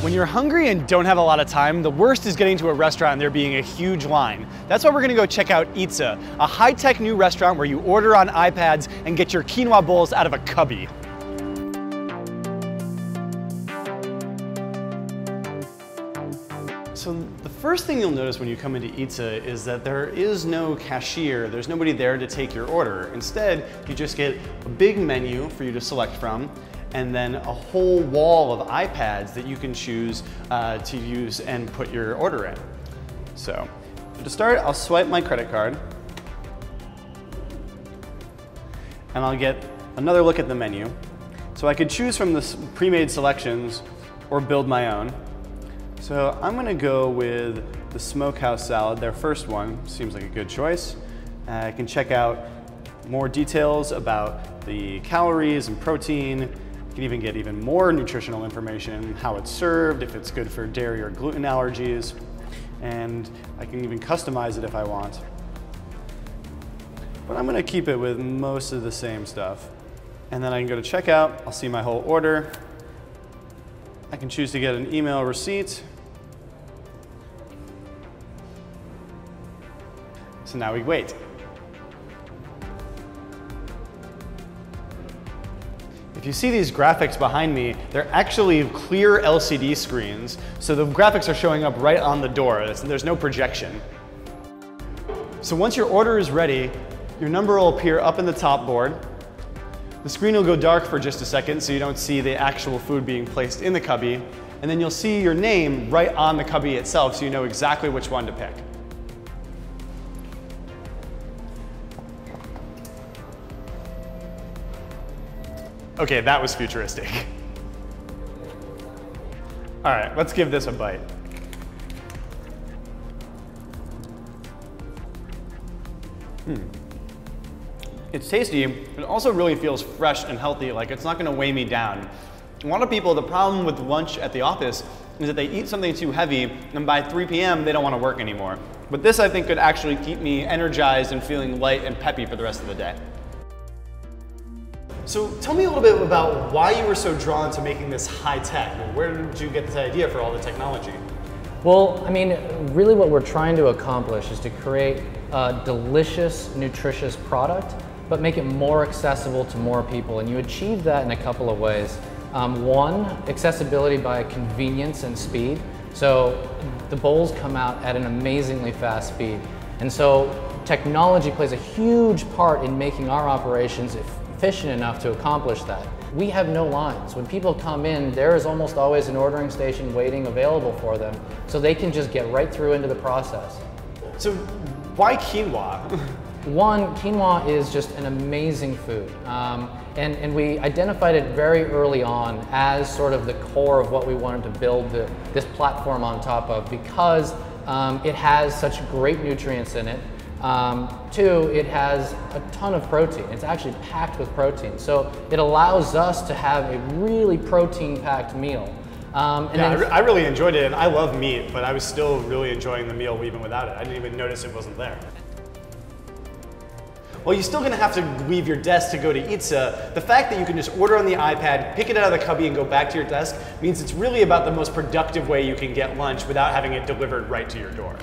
When you're hungry and don't have a lot of time, the worst is getting to a restaurant and there being a huge line. That's why we're gonna go check out Eatsa, a high-tech new restaurant where you order on iPads and get your quinoa bowls out of a cubby. So the first thing you'll notice when you come into Eatsa is that there is no cashier. There's nobody there to take your order. Instead, you just get a big menu for you to select from and then a whole wall of iPads that you can choose uh, to use and put your order in. So to start, I'll swipe my credit card and I'll get another look at the menu. So I could choose from the pre-made selections or build my own. So I'm gonna go with the smokehouse salad, their first one. Seems like a good choice. Uh, I can check out more details about the calories and protein, you can even get even more nutritional information, how it's served, if it's good for dairy or gluten allergies, and I can even customize it if I want. But I'm gonna keep it with most of the same stuff. And then I can go to checkout, I'll see my whole order. I can choose to get an email receipt. So now we wait. If you see these graphics behind me, they're actually clear LCD screens, so the graphics are showing up right on the door. There's no projection. So once your order is ready, your number will appear up in the top board. The screen will go dark for just a second so you don't see the actual food being placed in the cubby, and then you'll see your name right on the cubby itself so you know exactly which one to pick. Okay, that was futuristic. All right, let's give this a bite. Hmm. It's tasty, but it also really feels fresh and healthy, like it's not gonna weigh me down. A lot of people, the problem with lunch at the office is that they eat something too heavy, and by 3 p.m., they don't wanna work anymore. But this, I think, could actually keep me energized and feeling light and peppy for the rest of the day. So tell me a little bit about why you were so drawn to making this high tech. Where did you get this idea for all the technology? Well, I mean, really what we're trying to accomplish is to create a delicious, nutritious product, but make it more accessible to more people. And you achieve that in a couple of ways. Um, one, accessibility by convenience and speed. So the bowls come out at an amazingly fast speed. And so technology plays a huge part in making our operations efficient enough to accomplish that. We have no lines. When people come in, there is almost always an ordering station waiting available for them, so they can just get right through into the process. So why quinoa? One, quinoa is just an amazing food. Um, and, and we identified it very early on as sort of the core of what we wanted to build the, this platform on top of because um, it has such great nutrients in it. Um, two, it has a ton of protein. It's actually packed with protein. So it allows us to have a really protein-packed meal. Um, yeah, I, re I, really enjoyed it, and I love meat, but I was still really enjoying the meal even without it. I didn't even notice it wasn't there. Well, you're still gonna have to leave your desk to go to Eatsa. The fact that you can just order on the iPad, pick it out of the cubby, and go back to your desk means it's really about the most productive way you can get lunch without having it delivered right to your door.